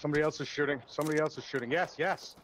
Somebody else is shooting. Somebody else is shooting. Yes, yes.